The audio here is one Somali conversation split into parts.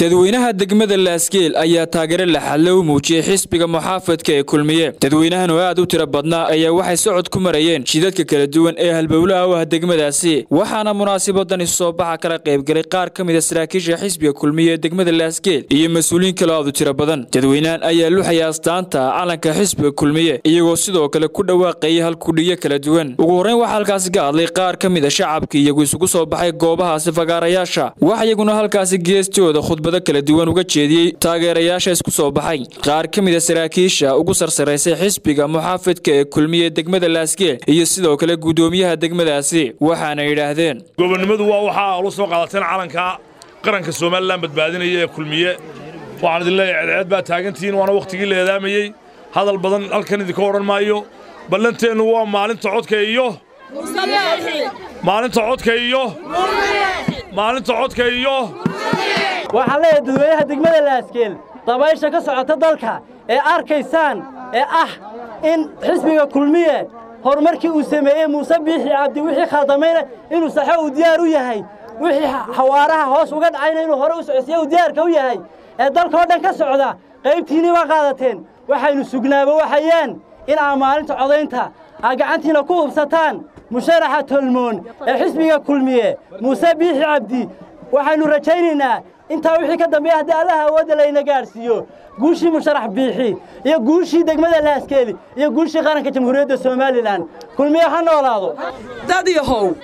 dadweynaha degmada laasgeel ayaa taageero u muujiyey xisbiga muxaafadka ee kulmiye. Dadweynahan oo aad u tiro badnaa ayaa waxay socod ku marayeen jidadka kala duwan ee halbowlaha u ah degmadaasi. Waxaana munaasabadan isusoo baxa kala qaybgalay qaar ka mid a saraakiisha xisbiga kulmiye ee degmada laasgeel iyo mas'uuliyiin kale u tiro badan. Dadweynahan ayaa luxaya astaanta calanka xisbiga kulmiye iyagoo sidoo kale ku dhawaaqayay halkudhiyo kala duwan. Ugu horreyn waxaa halkaasi ka hadlay qaar ka mid a shacabka iyagu isugu soo baxay goobahaasi fagaarayaasha. Wax iyaguna halkaasi geestooda khudbado kala duwan uga jeediyey taageerayaasha isku soo baxay. Qaar ka mid a saraakiisha ugu sarsaraysay xisbiga muxaafidka ee kulmiye degmada laasgeel iyo sidoo kale guddoomiyaha degmadaasi waxaana yidhaahdeen. Gobonnimadu waa waxaa ula soo qaadateen calanka qaranka somalilan badbaadinaya ee kulmiye. Waxaan idin leeyahay cedceed baa taagantihiin waana wakhtigii la eedaamayey hadal badan halkan idinka odhan maayo. Ballanteennu waa maalinta codka iyo maalinta codka iyo maalinta codka iyo waxaan leeyahay dadweynaha degmada laasgeel dabaysha ka socota dalka ee arkaysaan ee ah in xisbiga kulmiye horumarkii uu sameeyey muuse biixi cabdi wixii khaldamayna inuu saxo uu diyaar u yahay. Wixii xawaaraha hoos uga dhacayna inuu hore u socodsiiye uu diyaarka u yahay. Ee dalka oo dhan ka socda qaybtiinnii baa qaadateen. Waxaynu sugnaaba waxayaan in aa maalinta codaynta aa gacantiina ku hubsataan musharaxa tolmoon ee xisbiga kulmiye muuse biixi cabdi. Waxaynu rajaynaynaa intaa wixii ka dambeeya haddii allaha awoodda layna gaadhsiiyo guushii musharax biixi iyo guushii degmada laaskeeli iyo guushii qaranka jamhuuriyadda somalilan kulmiye ha noolaado. Dad yahow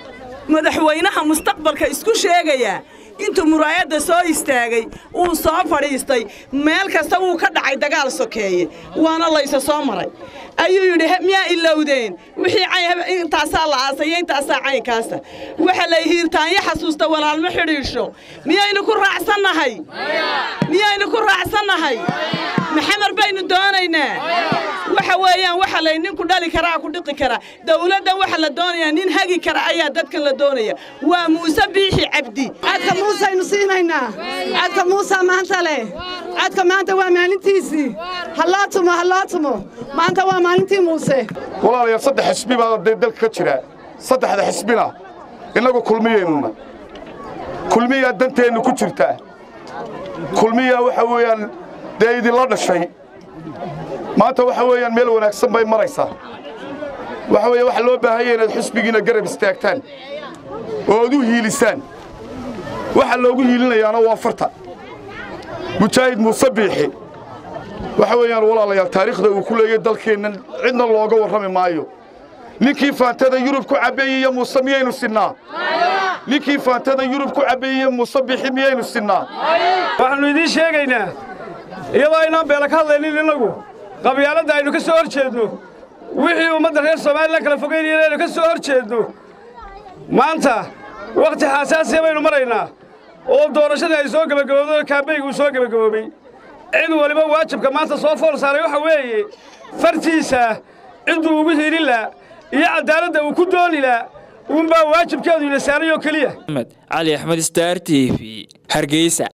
madaxweynaha mustaqbalka isku sheegaya intuu muraayadda soo istaagay uu soo fadhiistay meel kasta wuu ka dhacay dagaal sokeeye waana laysa soo maray. Ayuu yidhi miyaa ilowdeen? Wixii intaasaa la aasaya intaasaa caynkaasa waxa lay hiirtaanyo xasuusta walaalma xidhiidhsho. Miyaynu ku raacsannahay? Miyaynu ku raacsannahay maxamar baynu doonaynaa waxa weeyaan waxa lay ninku dhali karaa ku dhiqi karaa dawladdan waxa la doonayaa nin hagi kara ayaa dadkan la doonaya. Waa muuse biixi cabdi. Cadka muusaynu siinaynaa. Cadka muusa maanta leh. Cadka maanta waa maalintiisii halloo tumo halloo tumo. Maanta waa maalintii muuse. Walaalayaal saddex xisbi baa dalka ka jira. Saddexda xisbina innagu kulmiyeennuna kulmiyaa danteennu ku jirtaa. Kulmiyaa waxa weeyaan dee idinla dhashay. Maanta waxa weeyaan meel wanaagsan bay maraysaa. Waxa weeye waxaa loo baahanya inaad xisbigiina garab istaagtaan. Oo ad u hiilisaan. Waxa loogu hiilinayaana waa farta. Mujaahid muuse biixi. Waxa weeyaan walaalayaal taariikhda uu ku leeyay dalkeennan cidna looga warrami maayo. Ninkii faantada yurub ku cabbeeyey muuse miyaynu sinnaa? Ninkii faantada yurub ku cabbeeyey muuse biixi miyaynu sinnaa? Waxaannu idiin sheegaynaa iyadoo aynaan beela ka hadlaynin innagu qabyaaladda aynu ka soo hor jeedno wixii ummadda reer somalilan kala fogaynaya inaynu ka soo hor jeedno maanta wakhti xaasaasiya baynu maraynaa. Oo doorashadii ay soo gebagabowday oo kaambayga uu soo gebagaboobay cid waliba waajibka maanta soo fool saaray waxa weeye. Fartiisa cidduu ugu hiilin laa iyo caddaaladda uu ku dooni laa uunbaa waajibkeedu ila saaray oo keliya